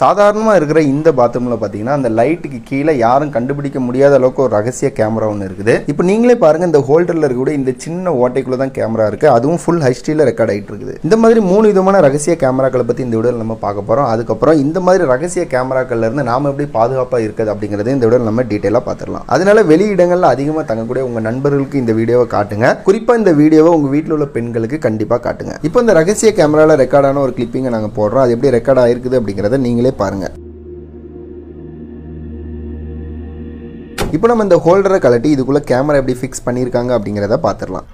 சாதாரணமாக இருக்கிற இந்த பாத்ரூமில் பார்த்தீங்கன்னா அந்த லைட்டுக்கு கீழே யாரும் கண்டுபிடிக்க முடியாத அளவுக்கு ஒரு ரகசிய கேமரா ஒன்று இருக்குது. இப்போ நீங்களே பாருங்க இந்த ஹோல்டரில் கூட இந்த சின்ன ஓட்டைக்குள்ளே தான் கேமரா இருக்குது அதுவும் ஃபுல் ஹைஸ்டியில் ரெக்கார்ட் ஆகிட்டு இருக்குது. இந்த மாதிரி மூணு விதமான ரகசிய கேமராக்களை பற்றி இந்த விடல் நம்ம பார்க்க போகிறோம் அதுக்கப்புறம் இந்த மாதிரி ரகசிய கேமராக்கள்லேருந்து நாம் எப்படி பாதுகாப்பாக இருக்குது அப்படிங்கிறது இந்த விடல் நம்ம டீட்டெயிலாக பார்த்துடலாம். அதனால வெளி இடங்களில் அதிகமாக தங்கக்கூடிய உங்கள் நண்பர்களுக்கு இந்த வீடியோவை காட்டுங்க. குறிப்பாக இந்த வீடியோவை உங்கள் வீட்டில் உள்ள பெண்களுக்கு கண்டிப்பாக காட்டுங்க. இப்போ இந்த ரகசிய கேமராவில் ரெக்கார்டான ஒரு கிளிப்பிங்கை நாங்கள் போடுறோம். அது எப்படி ரெக்கார்ட் ஆயிருக்குது அப்படிங்கிறத நீங்கள் பாருங்க. இப்போ நம்ம இந்த ஹோல்டரை கலட்டி இதுக்குள்ள கேமரா எப்படி ஃபிக்ஸ் பண்ணியிருக்காங்க அப்படிங்கிறத பார்த்துடலாம்.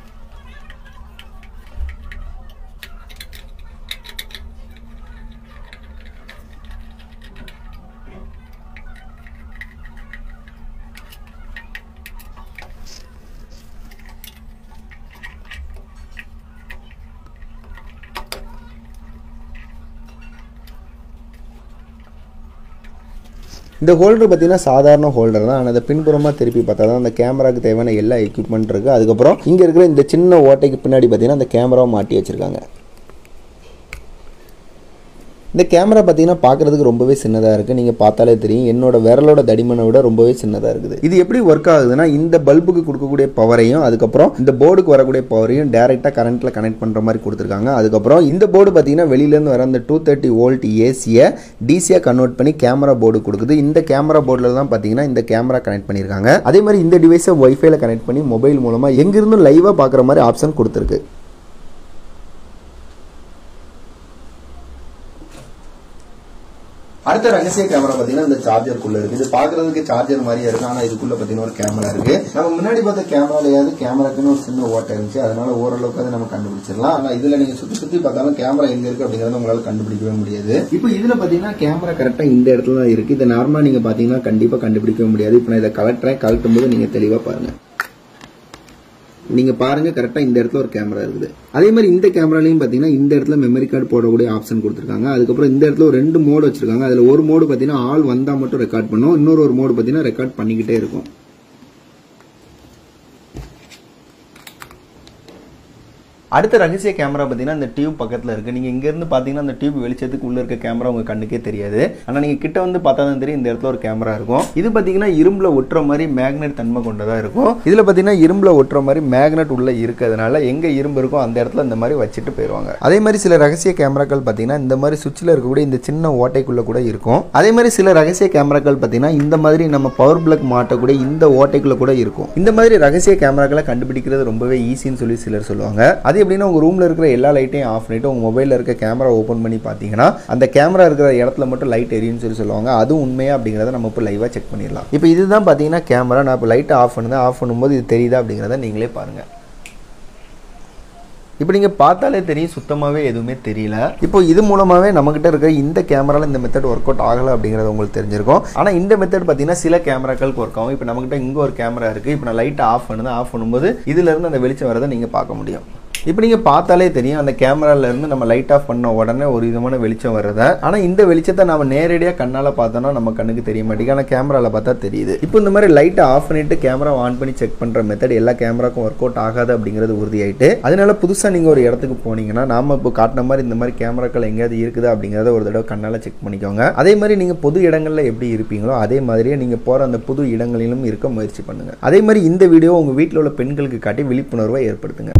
இந்த ஹோல்டர் பார்த்தீங்கன்னா சாதாரண ஹோல்டர் தான். ஆனால் அதை பின்புறமாக திருப்பி பார்த்தா தான் அந்த கேமராக்கு தேவையான எல்லா எக்யூப்மெண்ட் இருக்குது அதுக்கப்புறம் இங்கே இருக்கிற இந்த சின்ன ஓட்டைக்கு பின்னாடி பார்த்தீங்கன்னா அந்த கேமராவை மாட்டி வச்சுருக்காங்க. இந்த கேமரா பார்த்தீங்கன்னா பார்க்குறதுக்கு ரொம்பவே சின்னதாக இருக்குது நீங்கள் பார்த்தாலே தெரியும். என்னோட விரலோட தடிமனை விட ரொம்பவே சின்னதாக இருக்குது. இது எப்படி ஒர்க் ஆகுதுன்னா இந்த பல்புக்கு கொடுக்கக்கூடிய பவரையும் அதுக்கப்புறம் இந்த போர்டுக்கு வரக்கூடிய பவரையும் டேரெக்டாக கரண்ட்டில் கனெக்ட் பண்ணுற மாதிரி கொடுத்துருக்காங்க. அதுக்கப்புறம் இந்த போர்டு பார்த்தீங்கன்னா வெளியிலேருந்து வர அந்த டூ தேர்ட்டி வோல்ட் ஏசியை டிசியாக கன்வெர்ட் பண்ணி கேமரா போர்டு கொடுக்குது. இந்த கேமரா போர்டில் தான் பார்த்தீங்கன்னா இந்த கேமரா கனெக்ட் பண்ணியிருக்காங்க. அதே மாதிரி இந்த டிவைஸை ஒய்ஃபைல கனெக்ட் பண்ணி மொபைல் மூலமாக எங்கிருந்தும் லைவாக பார்க்குற மாதிரி ஆப்ஷன் கொடுத்துருக்கு. அடுத்த ரகசிய கேமரா பாத்தீங்கன்னா இந்த சார்ஜருக்குள்ள இருக்கு. இது பாக்குறதுக்கு சார்ஜர் மாதிரியே இருக்கு. ஆனா இதுக்குள்ள பாத்தீங்கன்னா ஒரு கேமரா இருக்கு. நம்ம முன்னாடி பார்த்த கேமராலயாவது கேமராக்குன்னு ஒரு சின்ன ஓட்டை இருந்துச்சு. அதனால ஓரளவுக்கு அதை நம்ம கண்டுபிடிச்சிடலாம். ஆனா இதுல நீங்க சுத்தி சுத்தி பார்த்தாலும் கேமரா எங்க இருக்கு அப்படிங்கறத உங்களால கண்டுபிடிக்கவே முடியாது. இப்போ இதுல பாத்தீங்கன்னா கேமரா கரெக்டா இந்த இடத்துல தான் இருக்கு. இதை நார்மலா நீங்க பாத்தீங்கன்னா கண்டிப்பா கண்டுபிடிக்கவே முடியாது. இப்போ நான் இதை கலட்டுறேன் கலட்டும் போது நீங்க தெளிவா பாருங்க. நீங்க பாருங்க கரெக்டா இந்த இடத்துல ஒரு கேமரா இருக்குது. அதே மாதிரி இந்த கேமராலையும் பாத்தீங்கன்னா இந்த இடத்துல மெமரி கார்டு போடக்கூடிய ஆப்ஷன் கொடுத்துருக்காங்க. அதுக்கப்புறம் இந்த இடத்துல ஒரு ரெண்டு மோடு வச்சிருக்காங்க. அதுல ஒரு மோடு பாத்தீங்கன்னா ஆள் வந்தா மட்டும் ரெக்கார்ட் பண்ணும் இன்னொரு ஒரு மோடு பாத்தீங்கன்னா ரெக்கார்ட் பண்ணிக்கிட்டே இருக்கும். அடுத்த ரகசிய கேமரா பார்த்தீங்கன்னா இந்த டியூப் பக்கத்தில் இருக்குது நீங்கள் இங்கேருந்து பார்த்தீங்கன்னா அந்த டியூப் வெளிச்சத்துக்கு உள்ளே இருக்க கேமரா உங்கள் கண்ணுக்கே தெரியாது. ஆனால் நீங்கள் கிட்ட வந்து பார்த்தா தான் தெரியும் இந்த இடத்துல ஒரு கேமரா இருக்கும். இது பார்த்தீங்கன்னா இரும்பில் ஒட்டுற மாதிரி மேக்னெட் தன்மை கொண்டதாக இருக்கும். இதில் பார்த்தீங்கன்னா இரும்பில் ஒட்டுற மாதிரி மேக்னெட் உள்ளே இருக்கிறதுனால எங்கே இரும்பு இருக்கோ அந்த இடத்துல இந்த மாதிரி வச்சுட்டு போயிடுவாங்க அதே மாதிரி சில ரகசிய கேமராக்கள் பார்த்தீங்கன்னா இந்த மாதிரி சுவிட்சில் இருக்கக்கூடிய இந்த சின்ன ஓட்டைக்குள்ளே கூட இருக்கும். அதே மாதிரி சில ரகசிய கேமராக்கள் பார்த்தீங்கன்னா இந்த மாதிரி நம்ம பவர் பிளக் மாட்டக்கூடிய இந்த ஓட்டைக்குள்ளே கூட இருக்கும். இந்த மாதிரி ரகசிய கேமராக்களை கண்டுபிடிக்கிறது ரொம்பவே ஈஸின்னு சொல்லி சிலர் சொல்லுவாங்க. அது எப்படின்னா உங்கள் ரூமில் இருக்கிற எல்லா லைட்டையும் ஆஃப் பண்ணிட்டு உங்கள் மொபைலில் இருக்க கேமரா ஓப்பன் பண்ணி பார்த்தீங்கன்னா அந்த கேமரா இருக்கிற இடத்துல மட்டும் லைட் எரியும்னு சொல்லி சொல்லுவாங்க. அதுவும் உண்மையா அப்படிங்கிறத நம்ம இப்போ லைவாக செக் பண்ணிடலாம். இப்போ இதுதான் பார்த்தீங்கன்னா கேமரா நான் இப்போ லைட்டை ஆஃப் பண்ணுது. ஆஃப் பண்ணும்போது இது தெரியுதா அப்படிங்கிறத நீங்களே பாருங்கள் இப்போ நீங்கள் பார்த்தாலே தெரியும். சுத்தமாகவே எதுவுமே தெரியல. இப்போ இது மூலமாகவே நம்மக்கிட்ட இருக்கிற இந்த கேமராவில் இந்த மெத்தட் ஒர்க் அவுட் ஆகலை அப்படிங்கிறது உங்களுக்கு தெரிஞ்சிருக்கும். ஆனால் இந்த மெத்தட் பார்த்தீங்கன்னா சில கேமராக்களுக்கு ஒர்க் ஆகும். இப்போ நம்மக்கிட்ட இங்கே ஒரு கேமரா இருக்குது இப்போ நான் லைட்டை ஆஃப் பண்ணுது. ஆஃப் பண்ணும்போது இதுலேருந்து அந்த வெளிச்சம் வரதை நீங்கள் பார்க்க முடியும். இப்போ நீங்கள் பார்த்தாலே தெரியும் அந்த கேமராலேருந்து நம்ம லைட் ஆஃப் பண்ண உடனே ஒரு விதமான வெளிச்சம் வர்றத. ஆனால் இந்த வெளிச்சத்தை நம்ம நேரடியாக கண்ணால் பார்த்தோன்னா நம்ம கண்ணுக்கு தெரிய மாட்டேங்குது. ஆனால் கேமராவில் பார்த்தா தெரியுது. இப்போ இந்த மாதிரி லைட்டை ஆஃப் பண்ணிட்டு கேமரா ஆன் பண்ணி செக் பண்ணுற மெத்தட் எல்லா கேமராக்கும் ஒர்க் அவுட் ஆகாது அப்படிங்கிறது உறுதியாயிட்டு அதனால புதுசாக நீங்கள் ஒரு இடத்துக்கு போனீங்கன்னா நாம இப்போ காட்டின மாதிரி இந்த மாதிரி கேமராக்கள் எங்கேயாவது இருக்குது அப்படிங்கிறத ஒரு தடவை கண்ணால் செக் பண்ணிக்கோங்க. அதே மாதிரி நீங்கள் பொது இடங்களில் எப்படி இருப்பீங்களோ அதே மாதிரியே நீங்கள் போகிற அந்த புது இடங்களிலும் இருக்க முயற்சி பண்ணுங்கள் அதே மாதிரி இந்த வீடியோ உங்கள் வீட்டில் உள்ள பெண்களுக்கு காட்டி விழிப்புணர்வை ஏற்படுத்துங்க.